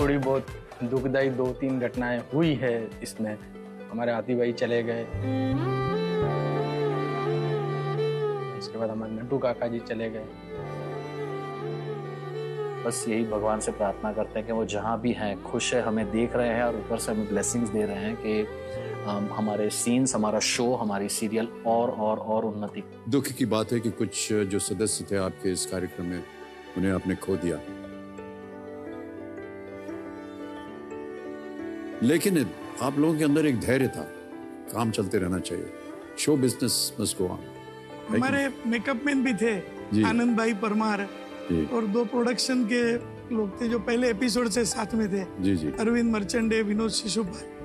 थोड़ी बहुत दुखदायी दो तीन घटनाएँ हुई है इसमें। हमारे आती भाई चले गए। इसके बाद हमारे नड्डू काका जी चले गए। बस यही भगवान से प्रार्थना करते हैं कि वो जहाँ भी हैं खुश है हमें देख रहे हैं और ऊपर से हमें ब्लेसिंग्स दे रहे हैं कि हम हमारे सीन्स हमारा शो हमारी सीरियल और और और उन्नति। दुख की बात है कि कुछ जो सदस्य थे आपके इस कार्यक्रम में उन्हें आपने खो दिया। लेकिन आप लोगों के अंदर एक धैर्य था। काम चलते रहना चाहिए। Show business must go on हमारे मेकअप मैन भी थे आनंद भाई परमार और दो प्रोडक्शन के लोग थे जो पहले एपिसोड से साथ में थे। जी जी। अरविंद मर्चेंडे विनोद शिशुपाल।